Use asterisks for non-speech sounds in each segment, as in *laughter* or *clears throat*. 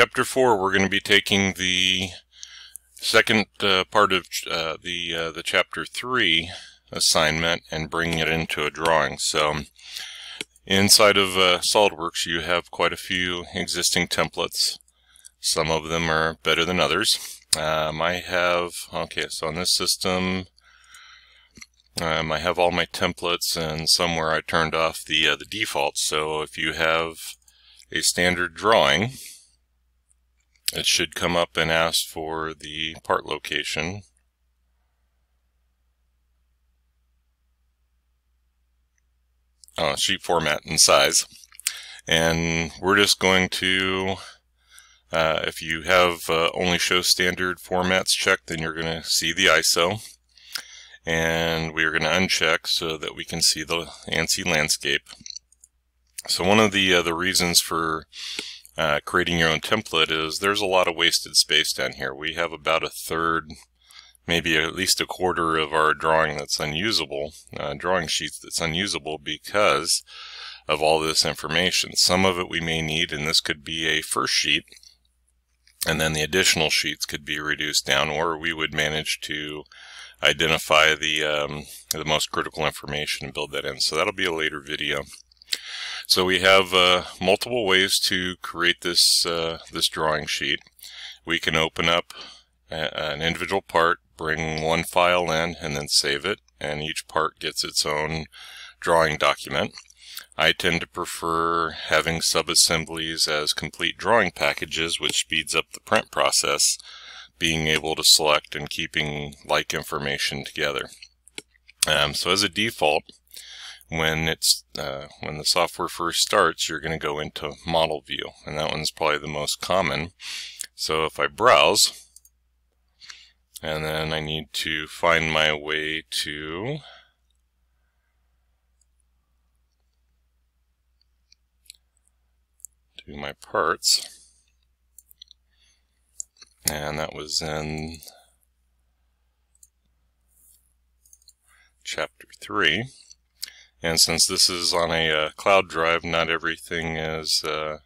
Chapter 4, we're going to be taking the second uh, part of uh, the, uh, the Chapter 3 assignment and bringing it into a drawing. So inside of uh, SOLIDWORKS you have quite a few existing templates. Some of them are better than others. Um, I have, okay, so on this system um, I have all my templates and somewhere I turned off the, uh, the defaults. So if you have a standard drawing, it should come up and ask for the part location. Uh, sheet format and size. And we're just going to, uh, if you have uh, only show standard formats checked, then you're going to see the ISO. And we are going to uncheck so that we can see the ANSI landscape. So one of the, uh, the reasons for uh, creating your own template is there's a lot of wasted space down here. We have about a third, maybe at least a quarter of our drawing that's unusable, uh, drawing sheets that's unusable because of all this information. Some of it we may need, and this could be a first sheet, and then the additional sheets could be reduced down, or we would manage to identify the um, the most critical information and build that in. So that'll be a later video. So we have uh, multiple ways to create this uh, this drawing sheet. We can open up an individual part, bring one file in, and then save it, and each part gets its own drawing document. I tend to prefer having subassemblies as complete drawing packages, which speeds up the print process, being able to select and keeping like information together. Um, so as a default, when it's uh, when the software first starts you're going to go into model view and that one's probably the most common. So if I browse and then I need to find my way to to my parts. And that was in chapter 3 and since this is on a uh, cloud drive, not everything is uh,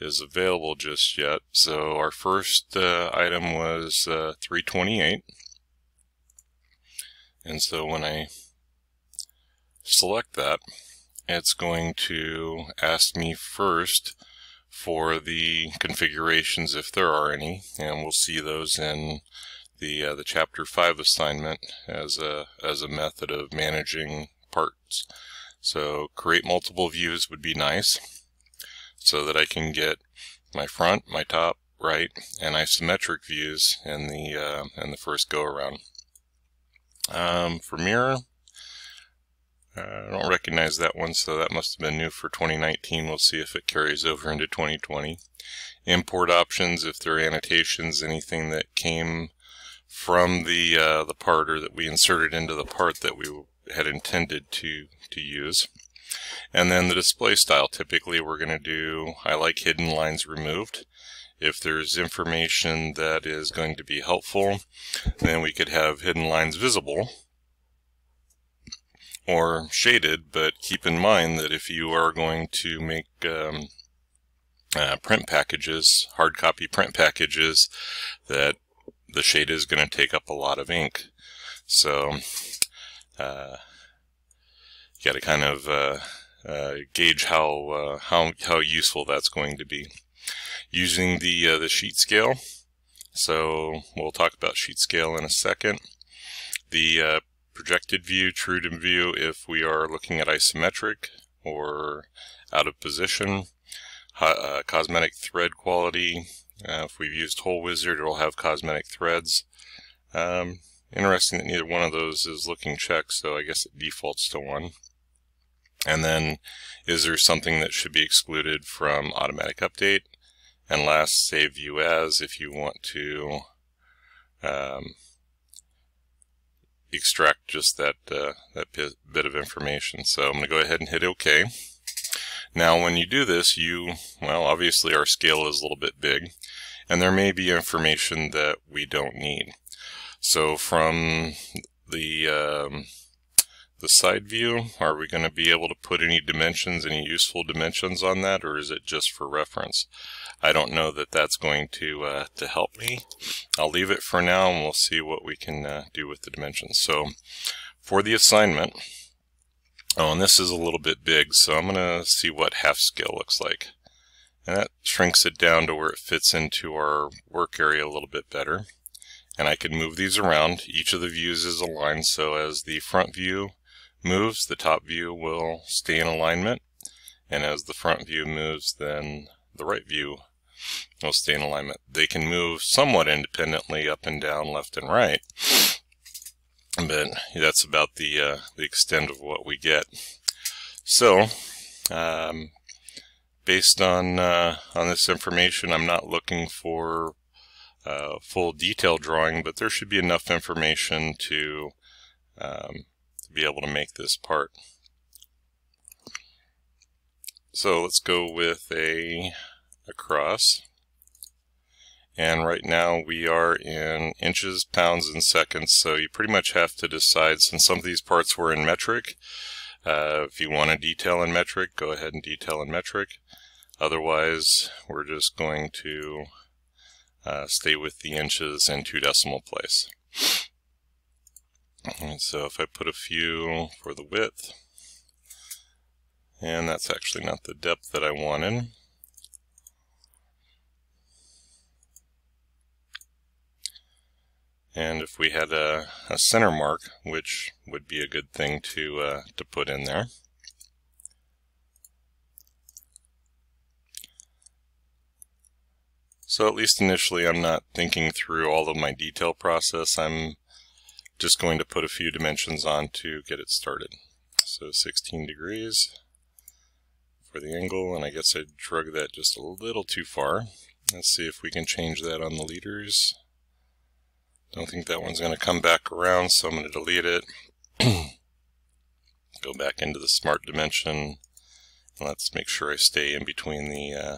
is available just yet. So our first uh, item was uh, 328. And so when I select that, it's going to ask me first for the configurations if there are any, and we'll see those in the uh, the chapter 5 assignment as a as a method of managing parts. So create multiple views would be nice so that I can get my front, my top, right, and isometric views in the uh, in the first go around. Um, for mirror, uh, I don't recognize that one, so that must have been new for 2019. We'll see if it carries over into 2020. Import options, if there are annotations, anything that came from the uh, the part or that we inserted into the part that we had intended to, to use. And then the display style, typically we're going to do, I like hidden lines removed. If there's information that is going to be helpful, then we could have hidden lines visible or shaded, but keep in mind that if you are going to make um, uh, print packages, hard copy print packages, that the shade is going to take up a lot of ink. So uh, you got to kind of uh, uh, gauge how uh, how how useful that's going to be. Using the uh, the sheet scale, so we'll talk about sheet scale in a second. The uh, projected view, true to view, if we are looking at isometric or out of position. cosmetic thread quality, if we've used Hole Wizard, it'll have cosmetic threads. Um, Interesting that neither one of those is looking checked, so I guess it defaults to one. And then, is there something that should be excluded from automatic update? And last, save view as if you want to um, extract just that uh, that bit of information. So I'm going to go ahead and hit OK. Now, when you do this, you, well, obviously our scale is a little bit big, and there may be information that we don't need. So from the um, the side view, are we going to be able to put any dimensions, any useful dimensions on that, or is it just for reference? I don't know that that's going to uh, to help me. I'll leave it for now and we'll see what we can uh, do with the dimensions. So for the assignment, oh, and this is a little bit big, so I'm going to see what half scale looks like. And that shrinks it down to where it fits into our work area a little bit better. And I can move these around. Each of the views is aligned, so as the front view moves, the top view will stay in alignment. And as the front view moves, then the right view will stay in alignment. They can move somewhat independently up and down, left and right. But that's about the, uh, the extent of what we get. So, um, based on, uh, on this information, I'm not looking for full detail drawing, but there should be enough information to um, be able to make this part. So let's go with a across. And right now we are in inches, pounds, and seconds. So you pretty much have to decide, since some of these parts were in metric, uh, if you want to detail in metric, go ahead and detail in metric. Otherwise, we're just going to uh, stay with the inches and two decimal place. And so if I put a few for the width, and that's actually not the depth that I wanted. And if we had a, a center mark, which would be a good thing to, uh, to put in there. So at least initially I'm not thinking through all of my detail process. I'm just going to put a few dimensions on to get it started. So 16 degrees for the angle, and I guess I drug that just a little too far. Let's see if we can change that on the leaders. Don't think that one's going to come back around, so I'm going to delete it. *clears throat* Go back into the smart dimension. Let's make sure I stay in between the, uh,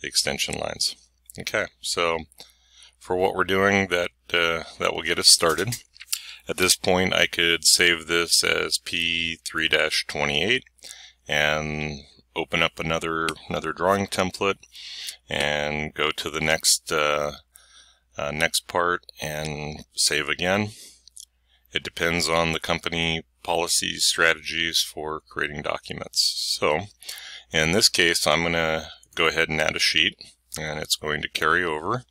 the extension lines. Okay, so for what we're doing, that uh, that will get us started. At this point, I could save this as P3-28 and open up another another drawing template and go to the next uh, uh, next part and save again. It depends on the company policies, strategies for creating documents. So in this case, I'm going to go ahead and add a sheet and it's going to carry over.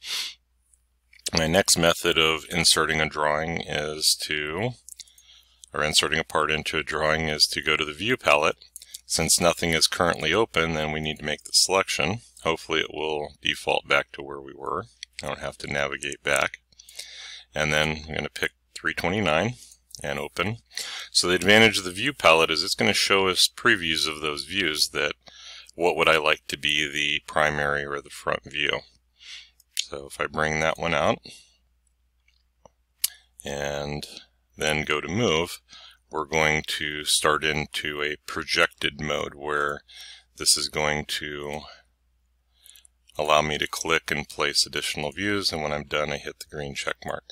My next method of inserting a drawing is to, or inserting a part into a drawing is to go to the view palette. Since nothing is currently open, then we need to make the selection. Hopefully it will default back to where we were. I don't have to navigate back. And then I'm going to pick 329 and open. So the advantage of the view palette is it's going to show us previews of those views that what would I like to be the primary or the front view. So if I bring that one out and then go to move, we're going to start into a projected mode where this is going to allow me to click and place additional views and when I'm done I hit the green check mark.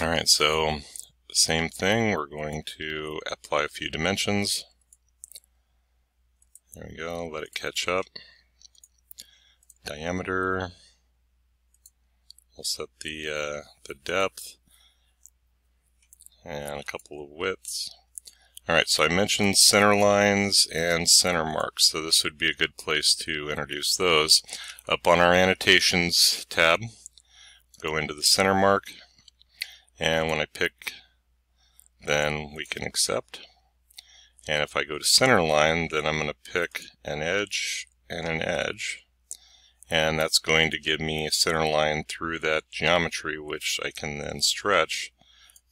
Alright, so same thing, we're going to apply a few dimensions. There we go, let it catch up. Diameter. We'll set the, uh, the depth and a couple of widths. Alright, so I mentioned center lines and center marks, so this would be a good place to introduce those. Up on our annotations tab, go into the center mark, and when I pick, then we can accept. And if I go to center line, then I'm going to pick an edge and an edge. And that's going to give me a center line through that geometry, which I can then stretch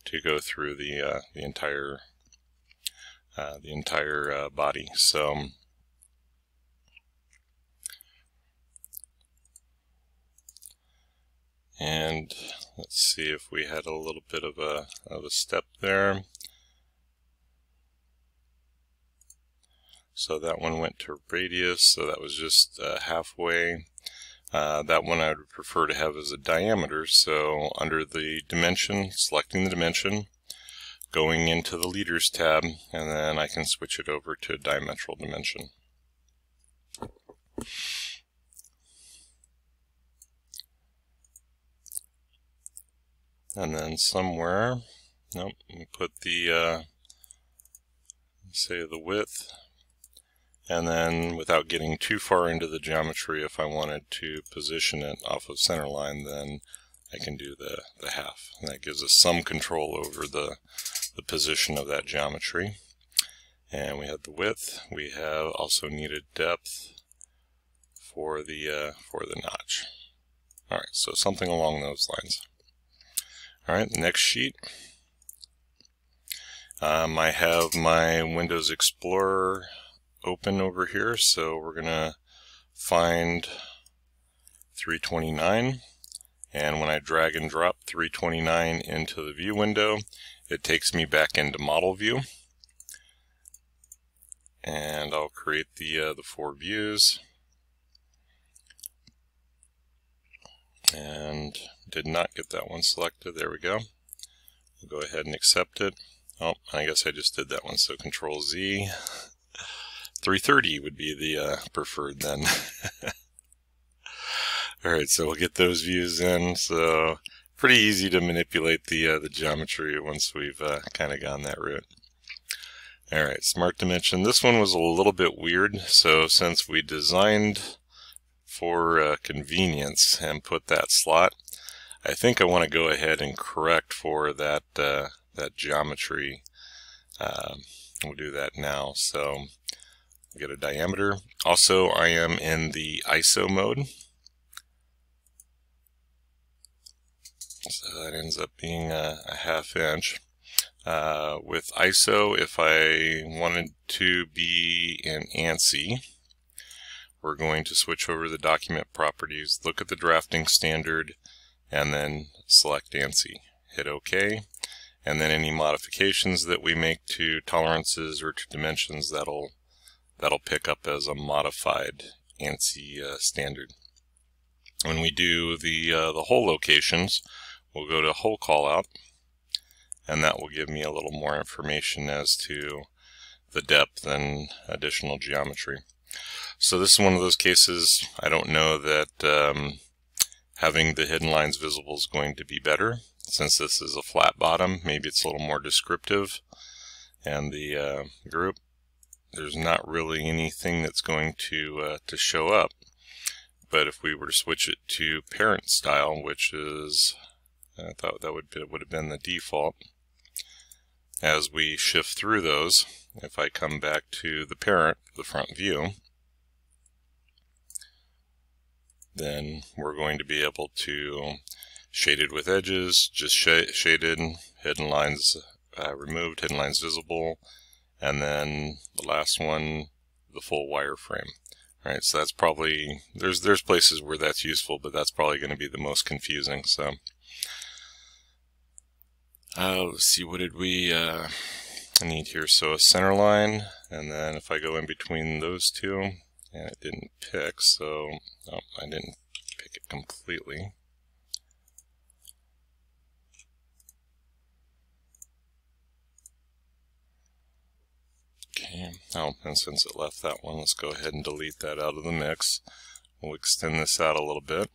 to go through the uh, the entire uh, the entire uh, body. So and let's see if we had a little bit of a of a step there. So that one went to radius, so that was just uh, halfway. Uh, that one I would prefer to have as a diameter, so under the dimension, selecting the dimension, going into the leaders tab, and then I can switch it over to a diametral dimension. And then somewhere, nope, put the, uh, say the width, and then without getting too far into the geometry, if I wanted to position it off of center line, then I can do the, the half. And that gives us some control over the, the position of that geometry. And we have the width. We have also needed depth for the uh, for the notch. All right, so something along those lines. All right, next sheet. Um, I have my Windows Explorer open over here, so we're going to find 329. And when I drag and drop 329 into the view window, it takes me back into model view. And I'll create the, uh, the four views. and did not get that one selected. There we go. We'll go ahead and accept it. Oh, I guess I just did that one, so Control Z. 330 would be the uh, preferred then. *laughs* Alright, so we'll get those views in. So pretty easy to manipulate the uh, the geometry once we've uh, kind of gone that route. Alright, Smart Dimension. This one was a little bit weird. So since we designed for uh, convenience and put that slot. I think I want to go ahead and correct for that uh, that geometry. Um, we'll do that now. So get a diameter. Also, I am in the ISO mode. So that ends up being a, a half inch. Uh, with ISO, if I wanted to be in ANSI, we're going to switch over the document properties, look at the drafting standard, and then select ANSI. Hit OK, and then any modifications that we make to tolerances or to dimensions, that'll that'll pick up as a modified ANSI uh, standard. When we do the uh, the hole locations, we'll go to hole callout, and that will give me a little more information as to the depth and additional geometry. So this is one of those cases, I don't know that um, having the hidden lines visible is going to be better. Since this is a flat bottom, maybe it's a little more descriptive. And the uh, group, there's not really anything that's going to, uh, to show up. But if we were to switch it to parent style, which is, I thought that would, be, would have been the default, as we shift through those, if I come back to the parent, the front view, then we're going to be able to shaded with edges, just sh shaded, hidden lines uh, removed, hidden lines visible, and then the last one, the full wireframe. All right, so that's probably there's there's places where that's useful, but that's probably going to be the most confusing. So uh, let's see, what did we uh, need here? So a center line, and then if I go in between those two, and it didn't pick, so oh, I didn't pick it completely. Okay, oh, and since it left that one, let's go ahead and delete that out of the mix. We'll extend this out a little bit,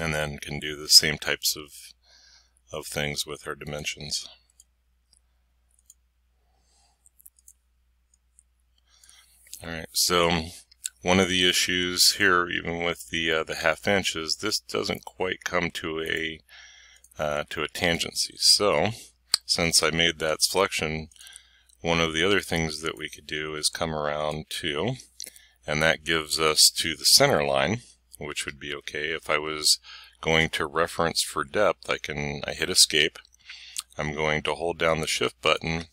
and then can do the same types of, of things with our dimensions. Alright, so one of the issues here, even with the uh, the half inch, is this doesn't quite come to a uh, to a tangency. So, since I made that selection, one of the other things that we could do is come around to, and that gives us to the center line, which would be okay. If I was going to reference for depth, I can I hit escape. I'm going to hold down the shift button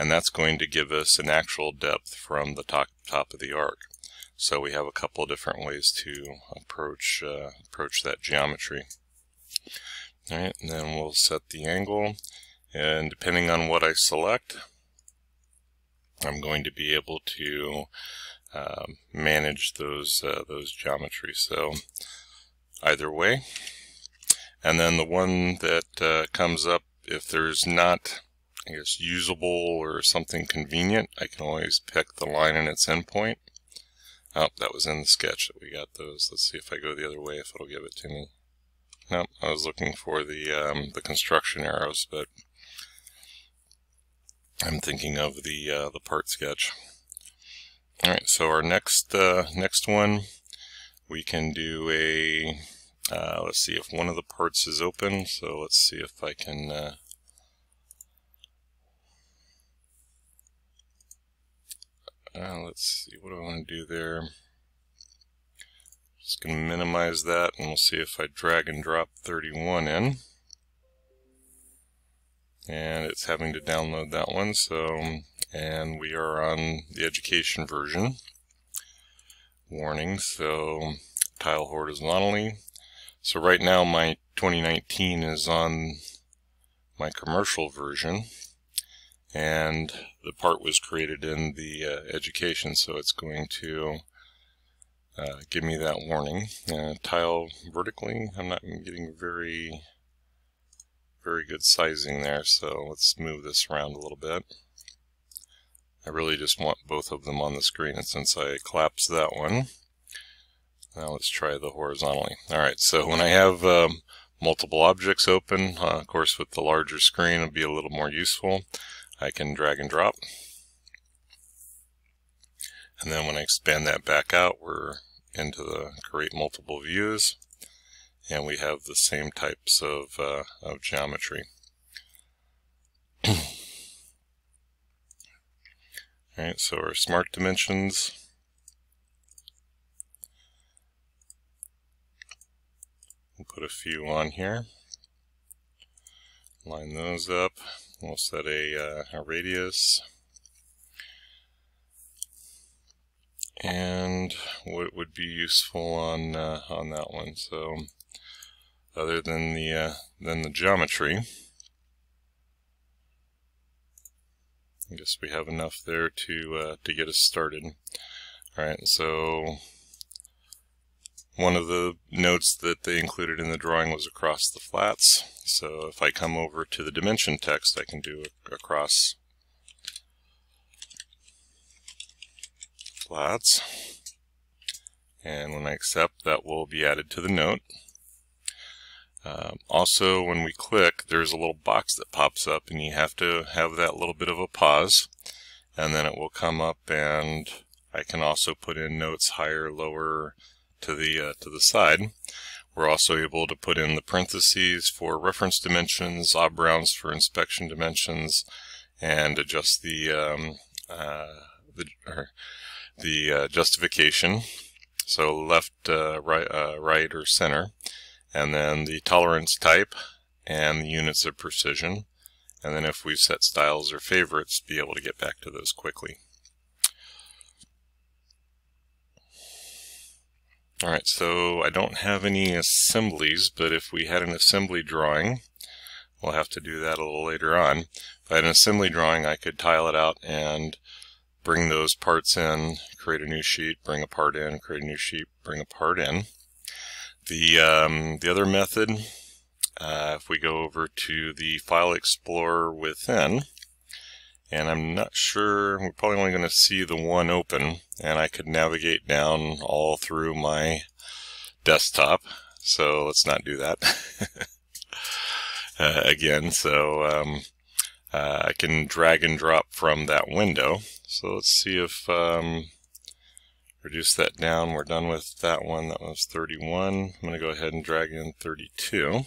and that's going to give us an actual depth from the top, top of the arc. So we have a couple different ways to approach uh, approach that geometry. All right, and then we'll set the angle, and depending on what I select, I'm going to be able to uh, manage those uh, those geometries. So either way. And then the one that uh, comes up, if there's not, I guess, usable or something convenient, I can always pick the line and its endpoint. Oh, that was in the sketch that we got those. Let's see if I go the other way, if it'll give it to me. Nope, I was looking for the um, the construction arrows, but I'm thinking of the uh, the part sketch. All right, so our next uh, next one, we can do a. Uh, let's see if one of the parts is open. So let's see if I can. Uh, uh, let's see, what do I want to do there? Just to minimize that, and we'll see if I drag and drop 31 in and it's having to download that one so and we are on the education version. Warning so tile horizontally so right now my 2019 is on my commercial version and the part was created in the uh, education so it's going to uh, give me that warning. Uh, tile vertically I'm not getting very very good sizing there, so let's move this around a little bit. I really just want both of them on the screen, and since I collapsed that one, now let's try the horizontally. Alright, so when I have um, multiple objects open, uh, of course with the larger screen it'll be a little more useful. I can drag and drop. And then when I expand that back out, we're into the create multiple views and we have the same types of, uh, of geometry. *clears throat* Alright, so our smart dimensions. We'll put a few on here. Line those up. We'll set a, uh, a radius. And what would be useful on uh, on that one. So other than the uh, than the geometry. I guess we have enough there to uh, to get us started. All right, so one of the notes that they included in the drawing was across the flats. So if I come over to the dimension text, I can do across flats. And when I accept, that will be added to the note. Um, also, when we click, there's a little box that pops up and you have to have that little bit of a pause and then it will come up and I can also put in notes higher, lower to the, uh, to the side. We're also able to put in the parentheses for reference dimensions, obrounds for inspection dimensions, and adjust the, um, uh, the, the uh, justification. So left, uh, right, uh, right, or center and then the tolerance type and the units of precision. And then if we set styles or favorites, be able to get back to those quickly. Alright, so I don't have any assemblies, but if we had an assembly drawing, we'll have to do that a little later on. If I had an assembly drawing, I could tile it out and bring those parts in, create a new sheet, bring a part in, create a new sheet, bring a part in. The, um, the other method, uh, if we go over to the File Explorer within, and I'm not sure, we're probably only going to see the one open, and I could navigate down all through my desktop, so let's not do that *laughs* uh, again. So um, uh, I can drag and drop from that window. So let's see if um, reduce that down. We're done with that one. That was 31. I'm going to go ahead and drag in 32.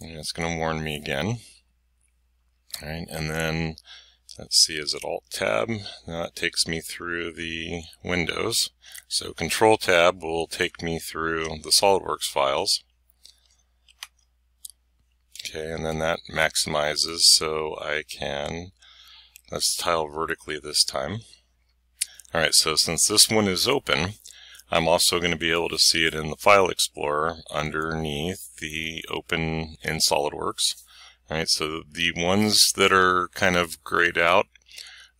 And it's going to warn me again. All right, and then let's see, is it Alt Tab? Now that takes me through the windows. So Control Tab will take me through the SolidWorks files. Okay, and then that maximizes so I can, let's tile vertically this time. Alright, so since this one is open, I'm also going to be able to see it in the File Explorer underneath the Open in SolidWorks. Alright, so the ones that are kind of grayed out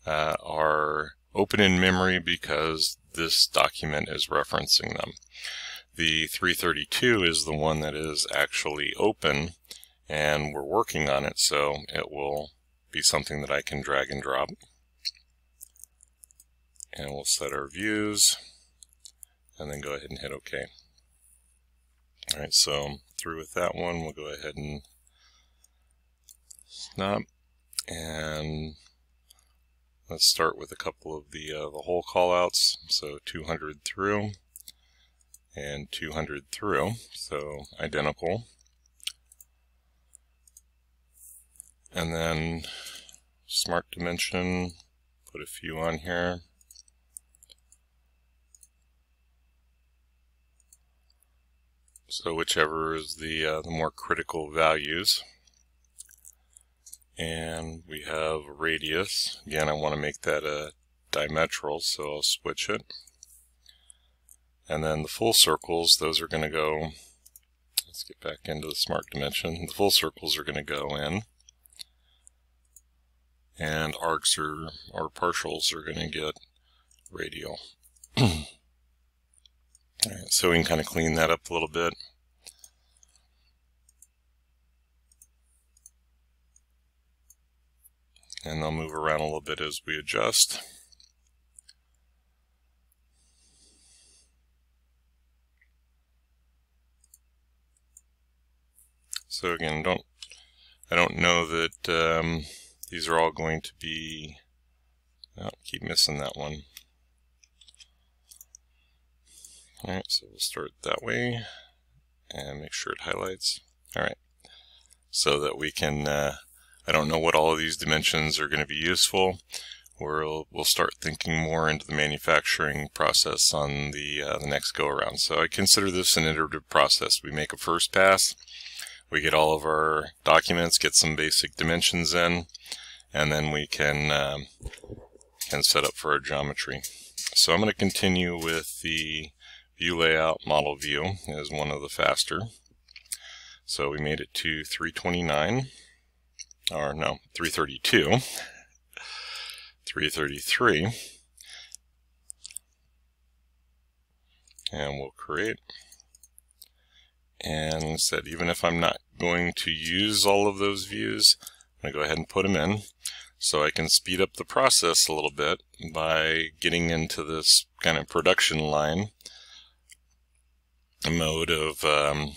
uh, are open in memory because this document is referencing them. The 332 is the one that is actually open and we're working on it so it will be something that I can drag and drop. And we'll set our views and then go ahead and hit OK. Alright, so through with that one, we'll go ahead and stop and let's start with a couple of the, uh, the hole callouts. So 200 through and 200 through, so identical. And then smart dimension, put a few on here. So whichever is the, uh, the more critical values. And we have radius. Again, I want to make that a diametral, so I'll switch it. And then the full circles, those are going to go, let's get back into the smart dimension. The full circles are going to go in. And arcs or, or partials are going to get radial. *clears throat* so we can kind of clean that up a little bit. And they'll move around a little bit as we adjust. So again, don't I don't know that um, these are all going to be. Oh, keep missing that one. Alright, so we'll start that way and make sure it highlights. Alright, so that we can, uh, I don't know what all of these dimensions are going to be useful. We'll, we'll start thinking more into the manufacturing process on the, uh, the next go around. So I consider this an iterative process. We make a first pass, we get all of our documents, get some basic dimensions in, and then we can, um, can set up for our geometry. So I'm going to continue with the layout model view is one of the faster. So we made it to 329, or no, 332, 333, and we'll create. And said, even if I'm not going to use all of those views, I'm going to go ahead and put them in. So I can speed up the process a little bit by getting into this kind of production line mode of um,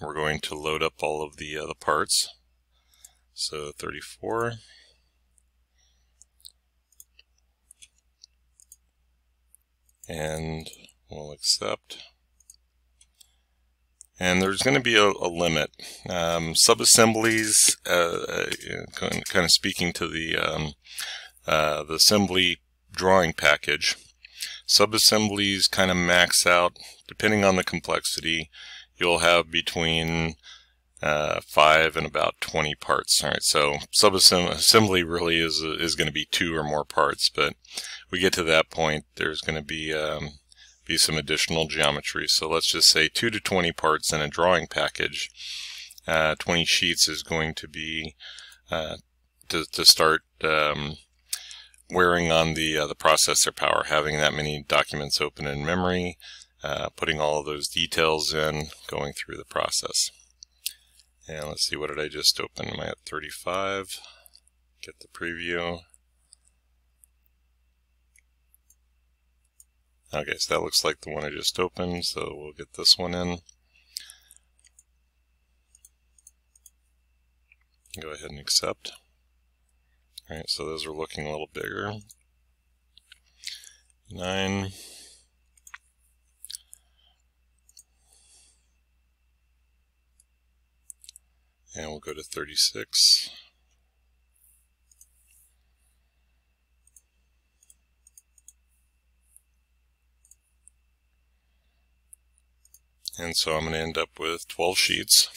we're going to load up all of the uh, the parts. So 34. And we'll accept. And there's going to be a, a limit. Um, subassemblies, uh, uh kind of speaking to the um, uh, the assembly drawing package, Subassemblies kind of max out, depending on the complexity, you'll have between uh, 5 and about 20 parts. All right, so subassembly really is, is going to be two or more parts, but we get to that point, there's going to be um, be some additional geometry. So let's just say 2 to 20 parts in a drawing package. Uh, 20 sheets is going to be uh, to, to start um, wearing on the uh, the processor power, having that many documents open in memory, uh, putting all of those details in, going through the process. And let's see, what did I just open? Am I at 35? Get the preview. Okay, so that looks like the one I just opened, so we'll get this one in. Go ahead and accept. Alright, so those are looking a little bigger. 9. And we'll go to 36. And so I'm going to end up with 12 sheets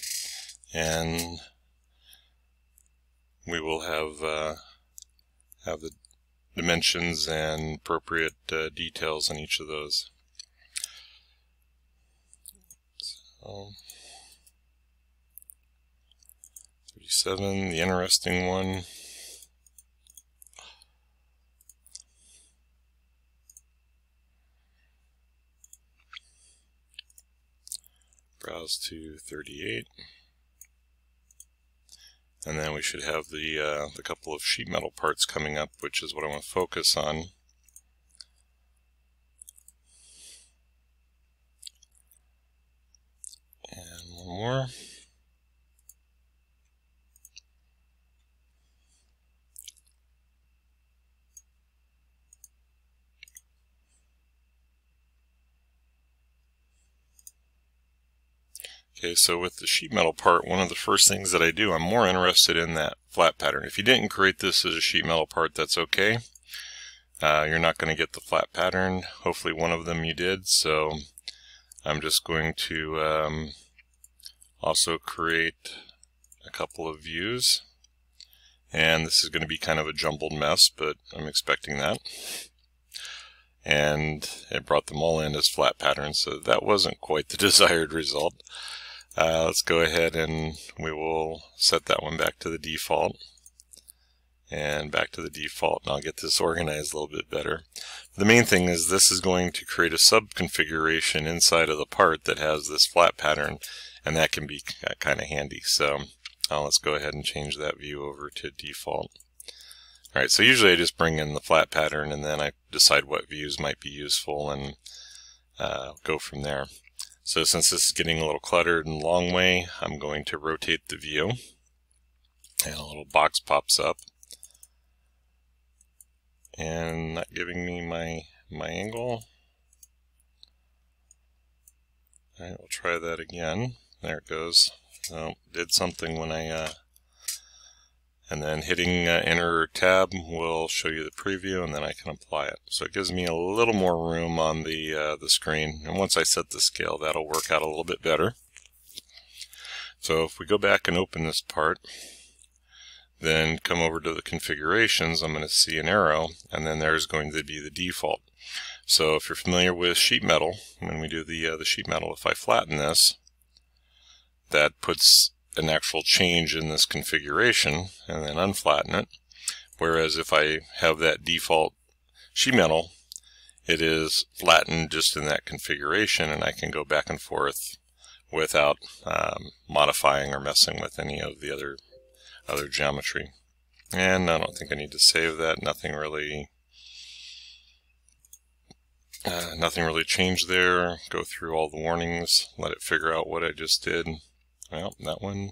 and we will have uh, have the dimensions and appropriate uh, details on each of those. So, 37, the interesting one. Browse to 38. And then we should have the, uh, the couple of sheet metal parts coming up, which is what I want to focus on. And one more. Okay, so with the sheet metal part, one of the first things that I do, I'm more interested in that flat pattern. If you didn't create this as a sheet metal part, that's okay. Uh, you're not going to get the flat pattern. Hopefully one of them you did, so I'm just going to um, also create a couple of views. And this is going to be kind of a jumbled mess, but I'm expecting that. And it brought them all in as flat patterns, so that wasn't quite the *laughs* desired result. Uh, let's go ahead and we will set that one back to the default and back to the default and I'll get this organized a little bit better. The main thing is this is going to create a sub configuration inside of the part that has this flat pattern and that can be kind of handy so uh, let's go ahead and change that view over to default. Alright, so usually I just bring in the flat pattern and then I decide what views might be useful and uh, go from there. So since this is getting a little cluttered and long way, I'm going to rotate the view. And a little box pops up. And not giving me my, my angle. Alright, we'll try that again. There it goes. So, did something when I uh, and then hitting uh, enter tab will show you the preview and then I can apply it. So it gives me a little more room on the, uh, the screen and once I set the scale that'll work out a little bit better. So if we go back and open this part then come over to the configurations I'm going to see an arrow and then there's going to be the default. So if you're familiar with sheet metal, when we do the, uh, the sheet metal, if I flatten this, that puts an actual change in this configuration and then unflatten it. Whereas if I have that default sheet metal, it is flattened just in that configuration and I can go back and forth without um, modifying or messing with any of the other other geometry. And I don't think I need to save that. Nothing really uh, nothing really changed there. Go through all the warnings, let it figure out what I just did. Well, that one.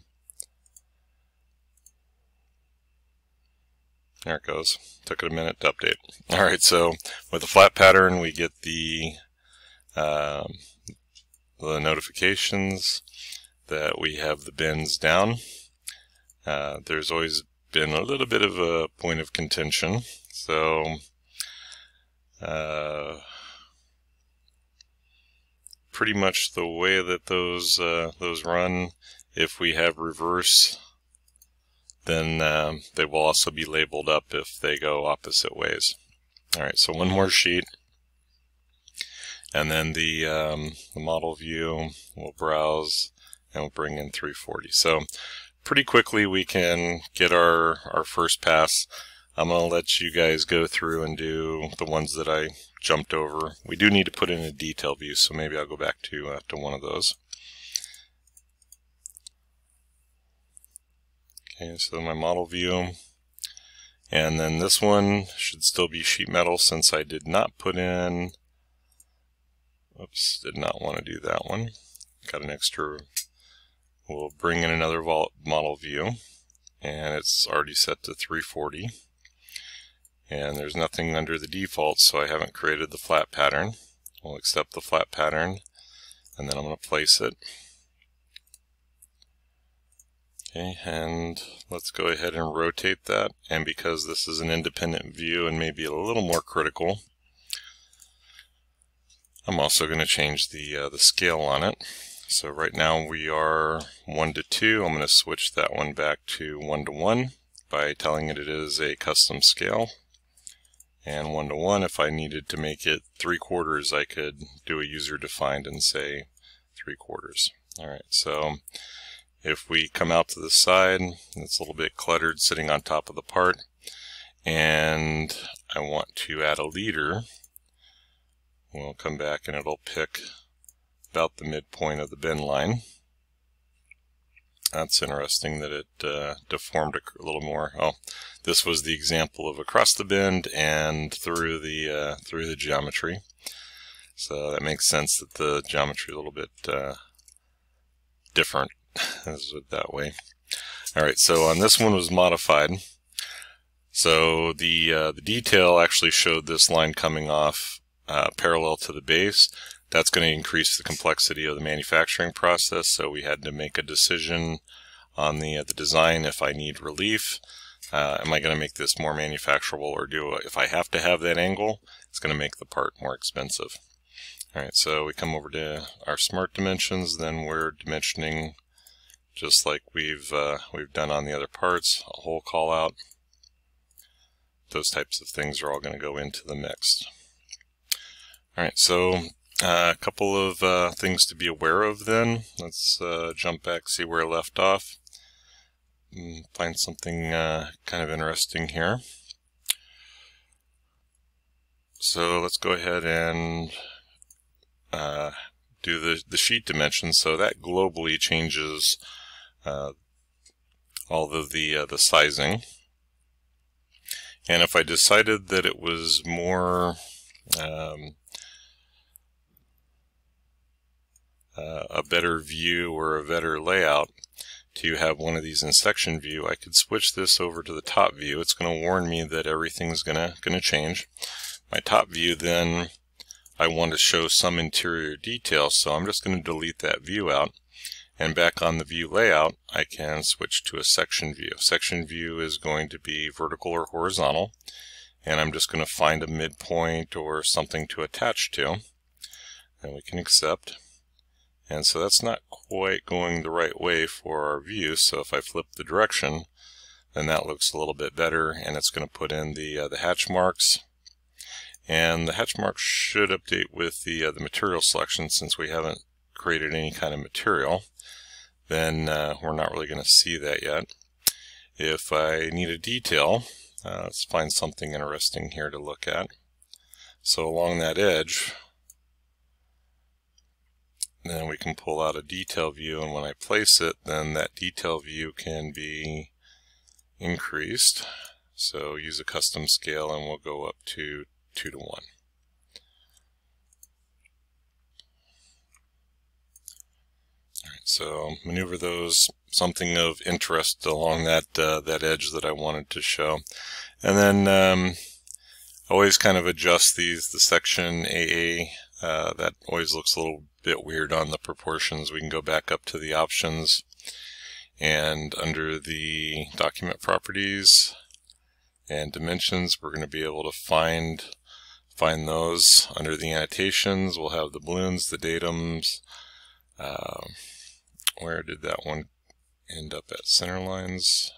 There it goes. Took it a minute to update. All right, so with the flat pattern, we get the um, the notifications that we have the bends down. Uh, there's always been a little bit of a point of contention. So uh, pretty much the way that those uh, those run. If we have reverse, then um, they will also be labeled up if they go opposite ways. All right, so one more sheet, and then the um, the model view. We'll browse and we'll bring in 340. So pretty quickly we can get our our first pass. I'm going to let you guys go through and do the ones that I jumped over. We do need to put in a detail view, so maybe I'll go back to, uh, to one of those. Okay, so my model view. And then this one should still be sheet metal since I did not put in, oops, did not want to do that one. Got an extra, we'll bring in another model view and it's already set to 340 and there's nothing under the default so I haven't created the flat pattern. We'll accept the flat pattern and then I'm going to place it. Okay, and let's go ahead and rotate that and because this is an independent view and maybe a little more critical I'm also going to change the uh, the scale on it. So right now we are 1 to 2. I'm going to switch that one back to 1 to 1 by telling it it is a custom scale and one to one if I needed to make it three quarters I could do a user defined and say three quarters alright so if we come out to the side it's a little bit cluttered sitting on top of the part and I want to add a leader. We'll come back and it'll pick about the midpoint of the bend line that's interesting that it uh, deformed a little more. Oh, this was the example of across the bend and through the uh, through the geometry. So that makes sense that the geometry a little bit uh, different *laughs* that way. All right, so on this one was modified. So the uh, the detail actually showed this line coming off uh, parallel to the base. That's going to increase the complexity of the manufacturing process. So we had to make a decision on the uh, the design if I need relief. Uh, am I going to make this more manufacturable or do if I have to have that angle, it's going to make the part more expensive. Alright, so we come over to our smart dimensions, then we're dimensioning just like we've uh, we've done on the other parts, a hole callout. Those types of things are all going to go into the mix. Alright, so uh, a couple of uh, things to be aware of then. Let's uh, jump back, see where I left off. Mm, find something uh, kind of interesting here. So let's go ahead and uh, do the, the sheet dimensions. So that globally changes uh, all of the, uh, the sizing. And if I decided that it was more um, uh, a better view or a better layout, to have one of these in section view, I could switch this over to the top view. It's going to warn me that everything's going to going to change. My top view then I want to show some interior detail, so I'm just going to delete that view out. And back on the view layout, I can switch to a section view. Section view is going to be vertical or horizontal, and I'm just going to find a midpoint or something to attach to. And we can accept. And so that's not quite going the right way for our view. So if I flip the direction, then that looks a little bit better. And it's going to put in the, uh, the hatch marks. And the hatch marks should update with the, uh, the material selection since we haven't created any kind of material. Then uh, we're not really going to see that yet. If I need a detail, uh, let's find something interesting here to look at. So along that edge, then we can pull out a detail view and when I place it then that detail view can be increased. So use a custom scale and we'll go up to 2 to 1 Alright, so maneuver those something of interest along that uh, that edge that I wanted to show. And then um, always kind of adjust these the section AA uh, that always looks a little bit weird on the proportions. We can go back up to the options and under the document properties and dimensions we're going to be able to find find those under the annotations. We'll have the balloons the datums. Uh, where did that one end up at? Center lines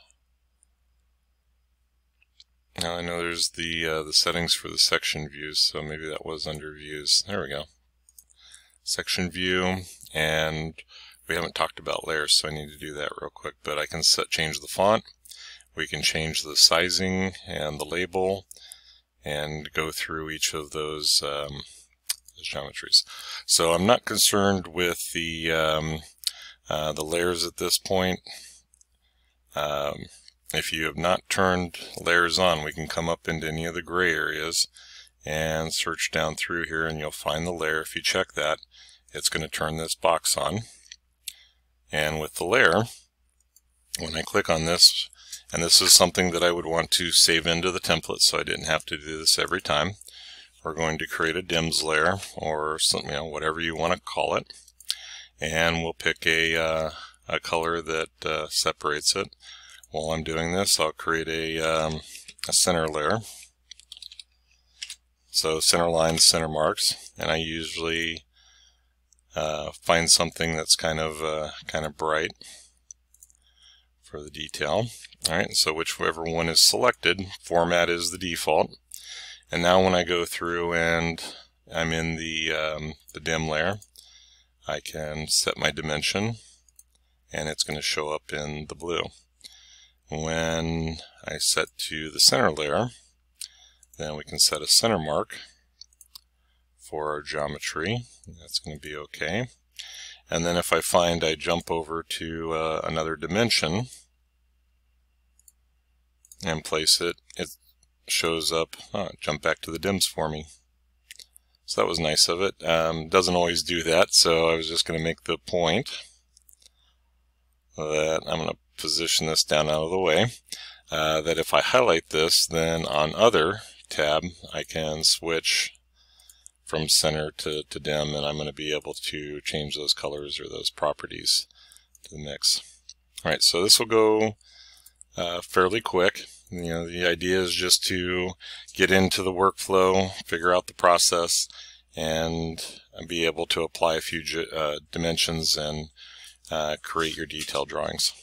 now I know there's the uh, the settings for the section views so maybe that was under views. There we go. Section view and we haven't talked about layers so I need to do that real quick but I can set change the font. We can change the sizing and the label and go through each of those, um, those geometries. So I'm not concerned with the um, uh, the layers at this point. Um, if you have not turned layers on we can come up into any of the gray areas and search down through here and you'll find the layer. If you check that, it's going to turn this box on. And with the layer, when I click on this, and this is something that I would want to save into the template so I didn't have to do this every time. We're going to create a DIMS layer or something, you know, whatever you want to call it. And we'll pick a, uh, a color that uh, separates it. While I'm doing this, I'll create a, um, a center layer. So center lines, center marks, and I usually uh, find something that's kind of uh, kind of bright for the detail. All right, so whichever one is selected, format is the default. And now when I go through and I'm in the um, the dim layer, I can set my dimension, and it's going to show up in the blue. When I set to the center layer, then we can set a center mark for our geometry. That's going to be okay. And then if I find I jump over to uh, another dimension and place it, it shows up, oh, jump back to the dims for me. So that was nice of it. Um, doesn't always do that, so I was just going to make the point that I'm going to position this down out of the way. Uh, that if I highlight this, then on Other tab, I can switch from center to, to dim, and I'm going to be able to change those colors or those properties to the mix. All right, so this will go uh, fairly quick. You know, the idea is just to get into the workflow, figure out the process, and be able to apply a few uh, dimensions and uh, create your detailed drawings.